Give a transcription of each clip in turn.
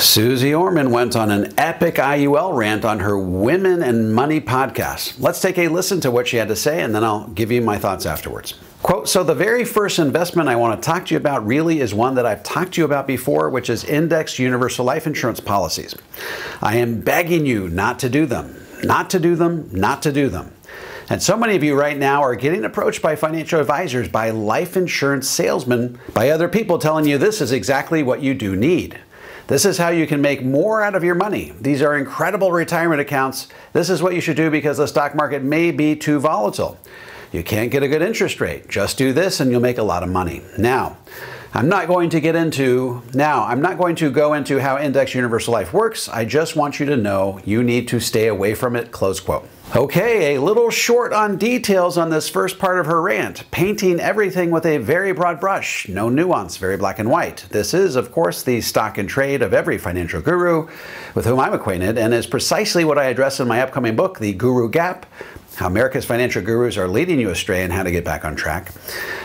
Suze Orman went on an epic IUL rant on her Women and Money podcast. Let's take a listen to what she had to say and then I'll give you my thoughts afterwards. Quote, so the very first investment I want to talk to you about really is one that I've talked to you about before, which is indexed universal life insurance policies. I am begging you not to do them, not to do them, not to do them. And so many of you right now are getting approached by financial advisors, by life insurance salesmen, by other people telling you this is exactly what you do need. This is how you can make more out of your money. These are incredible retirement accounts. This is what you should do because the stock market may be too volatile. You can't get a good interest rate. Just do this and you'll make a lot of money. Now, I'm not going to get into now, I'm not going to go into how Index Universal Life works. I just want you to know you need to stay away from it, close quote. Okay, a little short on details on this first part of her rant, painting everything with a very broad brush, no nuance, very black and white. This is, of course, the stock and trade of every financial guru with whom I'm acquainted, and is precisely what I address in my upcoming book, The Guru Gap how America's financial gurus are leading you astray and how to get back on track.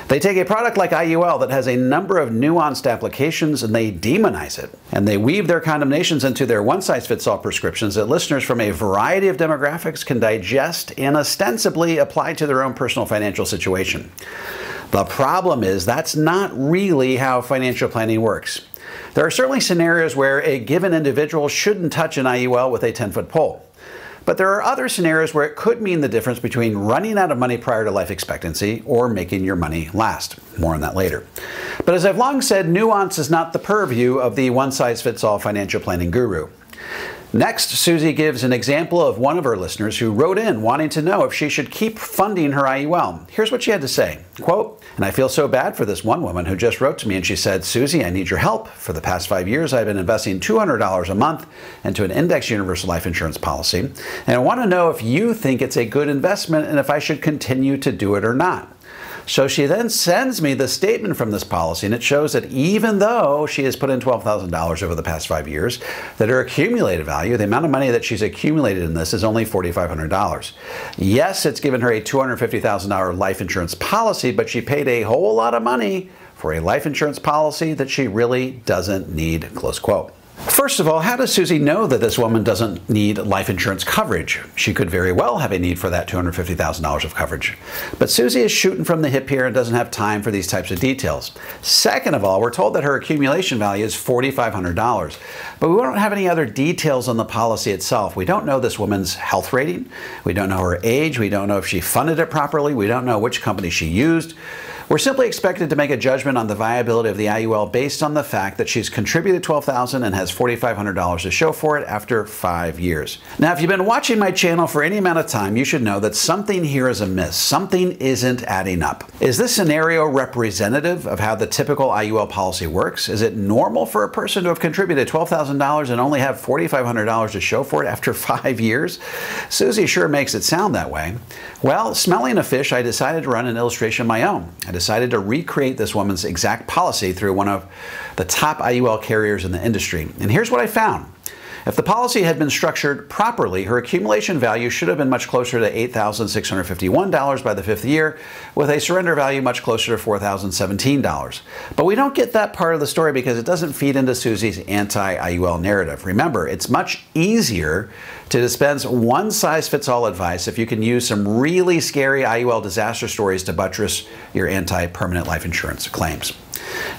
They take a product like IUL that has a number of nuanced applications and they demonize it. And they weave their condemnations into their one size fits all prescriptions that listeners from a variety of demographics can digest and ostensibly apply to their own personal financial situation. The problem is that's not really how financial planning works. There are certainly scenarios where a given individual shouldn't touch an IUL with a 10 foot pole. But there are other scenarios where it could mean the difference between running out of money prior to life expectancy or making your money last. More on that later. But as I've long said, nuance is not the purview of the one size fits all financial planning guru. Next, Susie gives an example of one of her listeners who wrote in wanting to know if she should keep funding her IUL. Here's what she had to say. Quote, and I feel so bad for this one woman who just wrote to me and she said, Susie, I need your help. For the past five years, I've been investing $200 a month into an index universal life insurance policy. And I want to know if you think it's a good investment and if I should continue to do it or not. So she then sends me the statement from this policy, and it shows that even though she has put in $12,000 over the past five years, that her accumulated value, the amount of money that she's accumulated in this, is only $4,500. Yes, it's given her a $250,000 life insurance policy, but she paid a whole lot of money for a life insurance policy that she really doesn't need, close quote. First of all, how does Susie know that this woman doesn't need life insurance coverage? She could very well have a need for that $250,000 of coverage. But Susie is shooting from the hip here and doesn't have time for these types of details. Second of all, we're told that her accumulation value is $4,500. But we don't have any other details on the policy itself. We don't know this woman's health rating. We don't know her age. We don't know if she funded it properly. We don't know which company she used. We're simply expected to make a judgment on the viability of the IUL based on the fact that she's contributed 12,000 and has $4,500 to show for it after five years. Now, if you've been watching my channel for any amount of time, you should know that something here is amiss. Something isn't adding up. Is this scenario representative of how the typical IUL policy works? Is it normal for a person to have contributed $12,000 and only have $4,500 to show for it after five years? Susie sure makes it sound that way. Well, smelling a fish, I decided to run an illustration of my own. I decided to recreate this woman's exact policy through one of the top IUL carriers in the industry. And here's what I found. If the policy had been structured properly, her accumulation value should have been much closer to $8,651 by the fifth year, with a surrender value much closer to $4,017. But we don't get that part of the story because it doesn't feed into Susie's anti-IUL narrative. Remember, it's much easier to dispense one size fits all advice if you can use some really scary IUL disaster stories to buttress your anti permanent life insurance claims.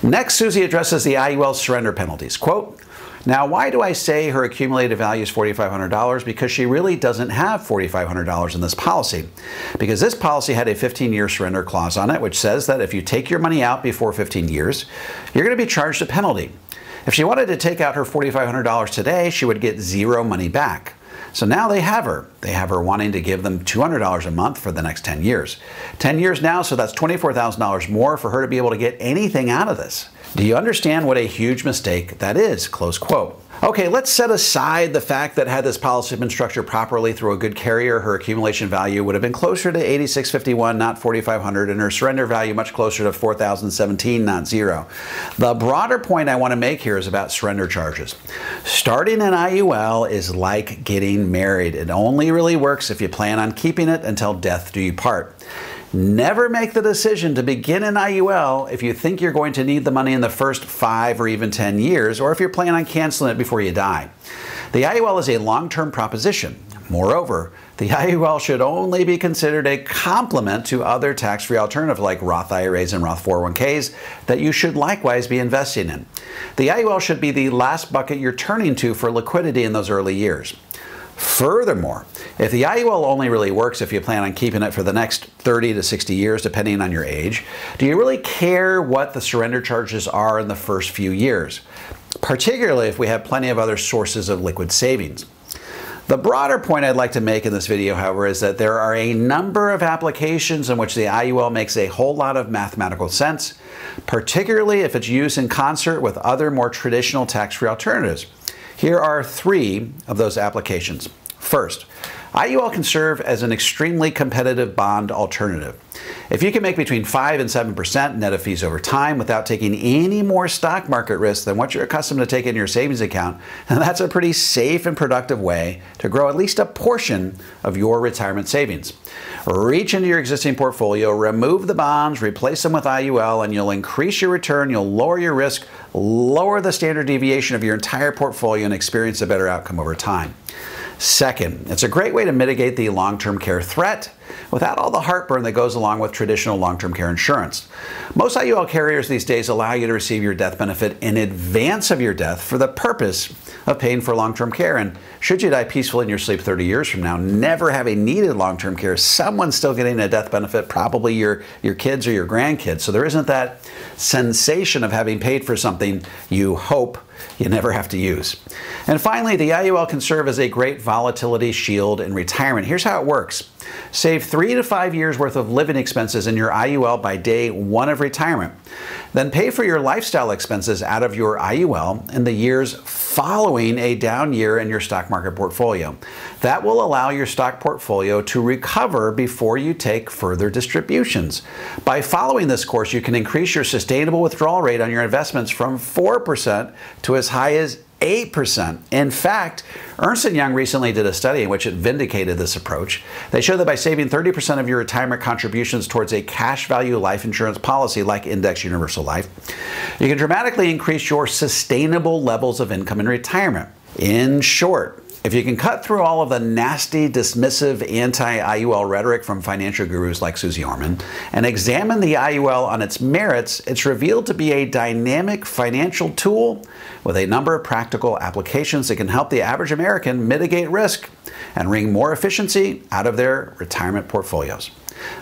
Next, Susie addresses the IUL surrender penalties. Quote, now, why do I say her accumulated value is $4,500? Because she really doesn't have $4,500 in this policy. Because this policy had a 15 year surrender clause on it, which says that if you take your money out before 15 years, you're going to be charged a penalty. If she wanted to take out her $4,500 today, she would get zero money back. So now they have her. They have her wanting to give them $200 a month for the next 10 years. 10 years now, so that's $24,000 more for her to be able to get anything out of this. Do you understand what a huge mistake that is? Close quote. Okay, let's set aside the fact that had this policy been structured properly through a good carrier, her accumulation value would have been closer to 8651, not 4500, and her surrender value much closer to 4017, not zero. The broader point I want to make here is about surrender charges. Starting an IUL is like getting married. It only really works if you plan on keeping it until death do you part. Never make the decision to begin an IUL if you think you're going to need the money in the first five or even 10 years, or if you're planning on canceling it before you die. The IUL is a long term proposition. Moreover, the IUL should only be considered a complement to other tax free alternatives like Roth IRAs and Roth 401ks that you should likewise be investing in. The IUL should be the last bucket you're turning to for liquidity in those early years. Furthermore, if the IUL only really works if you plan on keeping it for the next 30 to 60 years, depending on your age, do you really care what the surrender charges are in the first few years? Particularly if we have plenty of other sources of liquid savings. The broader point I'd like to make in this video, however, is that there are a number of applications in which the IUL makes a whole lot of mathematical sense, particularly if it's used in concert with other more traditional tax-free alternatives. Here are three of those applications. First, IUL can serve as an extremely competitive bond alternative. If you can make between 5 and 7% net of fees over time without taking any more stock market risk than what you're accustomed to take in your savings account, then that's a pretty safe and productive way to grow at least a portion of your retirement savings. Reach into your existing portfolio, remove the bonds, replace them with IUL, and you'll increase your return, you'll lower your risk, lower the standard deviation of your entire portfolio, and experience a better outcome over time. Second, it's a great way to mitigate the long term care threat without all the heartburn that goes along with traditional long term care insurance. Most IUL carriers these days allow you to receive your death benefit in advance of your death for the purpose of paying for long term care. And should you die peacefully in your sleep 30 years from now, never having needed long term care, someone's still getting a death benefit, probably your, your kids or your grandkids. So there isn't that sensation of having paid for something you hope you never have to use. And finally, the IUL can serve as a great volatility shield in retirement. Here's how it works. Save three to five years worth of living expenses in your IUL by day one of retirement. Then pay for your lifestyle expenses out of your IUL in the years following a down year in your stock market portfolio. That will allow your stock portfolio to recover before you take further distributions. By following this course, you can increase your sustainable withdrawal rate on your investments from 4% to as high as 8%. In fact, Ernst & Young recently did a study in which it vindicated this approach. They showed that by saving 30% of your retirement contributions towards a cash value life insurance policy like Index Universal Life, you can dramatically increase your sustainable levels of income in retirement. In short, if you can cut through all of the nasty, dismissive, anti IUL rhetoric from financial gurus like Susie Orman and examine the IUL on its merits, it's revealed to be a dynamic financial tool with a number of practical applications that can help the average American mitigate risk and wring more efficiency out of their retirement portfolios.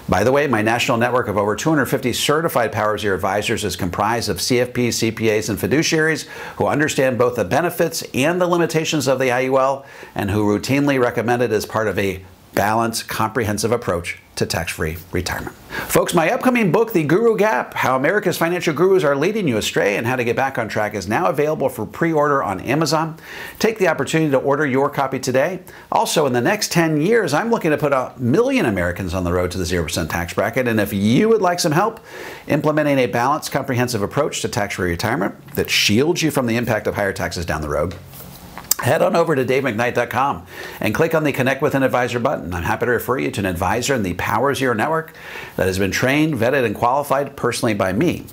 By the way, my national network of over 250 certified Power Zero advisors is comprised of CFPs, CPAs, and fiduciaries who understand both the benefits and the limitations of the IUL and who routinely recommend it as part of a balanced, comprehensive approach to tax-free retirement. Folks, my upcoming book, The Guru Gap, How America's Financial Gurus Are Leading You Astray and How to Get Back on Track is now available for pre-order on Amazon. Take the opportunity to order your copy today. Also, in the next 10 years, I'm looking to put a million Americans on the road to the 0% tax bracket. And if you would like some help implementing a balanced, comprehensive approach to tax-free retirement that shields you from the impact of higher taxes down the road, head on over to davemcknight.com and click on the Connect with an Advisor button. I'm happy to refer you to an advisor in the Power Zero network that has been trained, vetted, and qualified personally by me.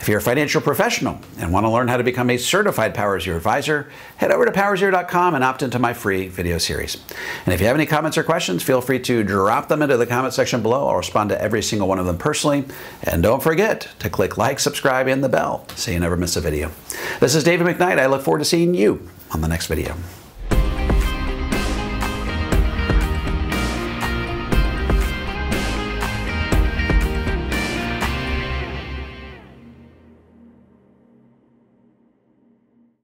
If you're a financial professional and want to learn how to become a certified Power Zero advisor, head over to powerzero.com and opt into my free video series. And if you have any comments or questions, feel free to drop them into the comment section below. I'll respond to every single one of them personally. And don't forget to click like, subscribe, and the bell so you never miss a video. This is David McKnight. I look forward to seeing you on the next video.